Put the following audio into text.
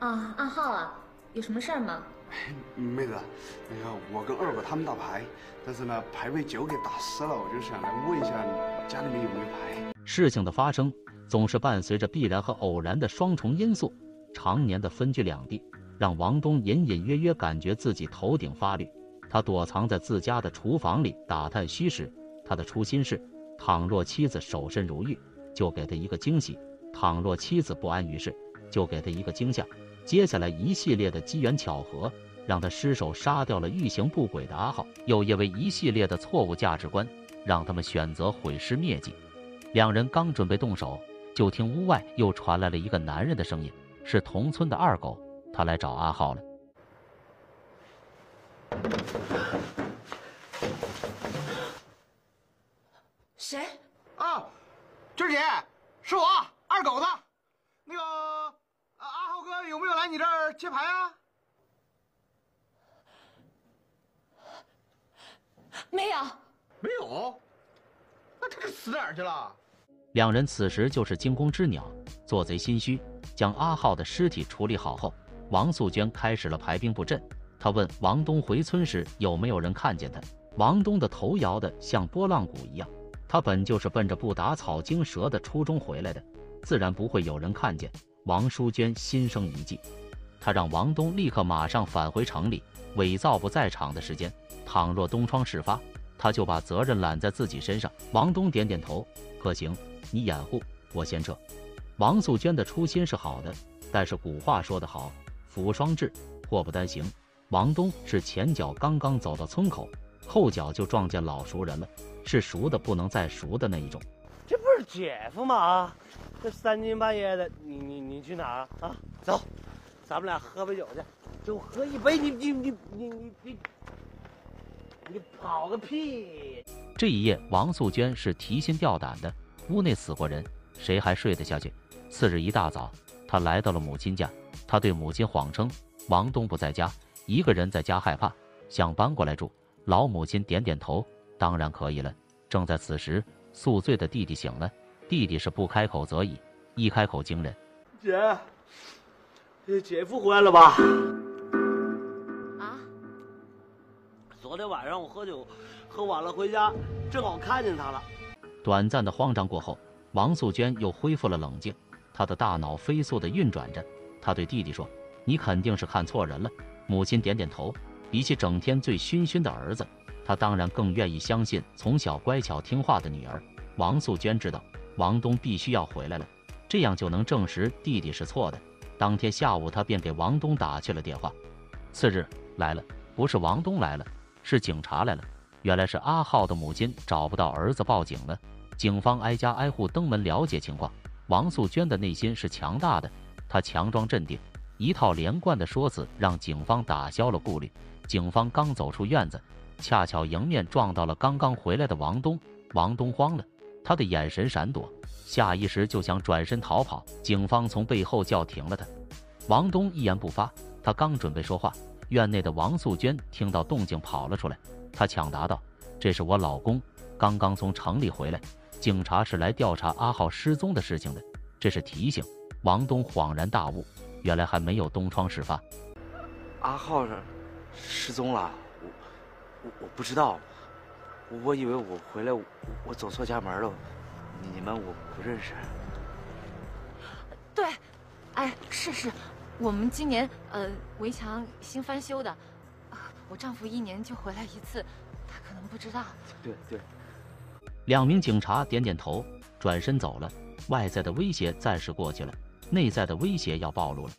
啊，阿浩啊，有什么事儿吗？妹子，那个我跟二哥他们打牌，但是呢牌被酒给打湿了，我就想来问一下家里面有没有牌。事情的发生总是伴随着必然和偶然的双重因素，常年的分居两地，让王东隐隐约约感觉自己头顶发绿。他躲藏在自家的厨房里打探虚实。他的初心是，倘若妻子守身如玉，就给他一个惊喜；倘若妻子不安于世，就给他一个惊吓。接下来一系列的机缘巧合，让他失手杀掉了欲行不轨的阿浩，又因为一系列的错误价值观，让他们选择毁尸灭迹。两人刚准备动手，就听屋外又传来了一个男人的声音，是同村的二狗，他来找阿浩了。谁？啊，娟姐，是我二狗子。那个有没有来你这儿接牌啊？没有，没有。那他这死哪儿去了？两人此时就是惊弓之鸟，做贼心虚。将阿浩的尸体处理好后，王素娟开始了排兵布阵。她问王东回村时有没有人看见他。王东的头摇得像拨浪鼓一样。他本就是奔着不打草惊蛇的初衷回来的，自然不会有人看见。王淑娟心生一计，她让王东立刻马上返回城里，伪造不在场的时间。倘若东窗事发，他就把责任揽在自己身上。王东点点头，可行，你掩护，我先撤。王素娟的初心是好的，但是古话说得好，福无双至，祸不单行。王东是前脚刚刚走到村口，后脚就撞见老熟人了。是熟的不能再熟的那一种，这不是姐夫吗？这三更半夜的，你你你去哪儿啊？走，咱们俩喝杯酒去，就喝一杯。你你你你你你你跑个屁！这一夜，王素娟是提心吊胆的，屋内死过人，谁还睡得下去？次日一大早，她来到了母亲家，她对母亲谎称王东不在家，一个人在家害怕，想搬过来住。老母亲点点头。当然可以了。正在此时，宿醉的弟弟醒了。弟弟是不开口则已，一开口惊人。姐，姐夫回来了吧？啊？昨天晚上我喝酒，喝晚了回家，正好看见他了。短暂的慌张过后，王素娟又恢复了冷静，她的大脑飞速的运转着。她对弟弟说：“你肯定是看错人了。”母亲点点头。比起整天醉醺醺的儿子。她当然更愿意相信从小乖巧听话的女儿王素娟。知道王东必须要回来了，这样就能证实弟弟是错的。当天下午，他便给王东打去了电话。次日来了，不是王东来了，是警察来了。原来是阿浩的母亲找不到儿子，报警了。警方挨家挨户登门了解情况。王素娟的内心是强大的，她强装镇定，一套连贯的说辞让警方打消了顾虑。警方刚走出院子。恰巧迎面撞到了刚刚回来的王东，王东慌了，他的眼神闪躲，下意识就想转身逃跑。警方从背后叫停了他。王东一言不发，他刚准备说话，院内的王素娟听到动静跑了出来，她抢答道：“这是我老公，刚刚从城里回来，警察是来调查阿浩失踪的事情的，这是提醒。”王东恍然大悟，原来还没有东窗事发，阿浩失踪了。我我不知道，我以为我回来我走错家门了，你们我不认识。对，哎，是是，我们今年呃围墙新翻修的，我丈夫一年就回来一次，他可能不知道。对对。两名警察点点头，转身走了。外在的威胁暂时过去了，内在的威胁要暴露了。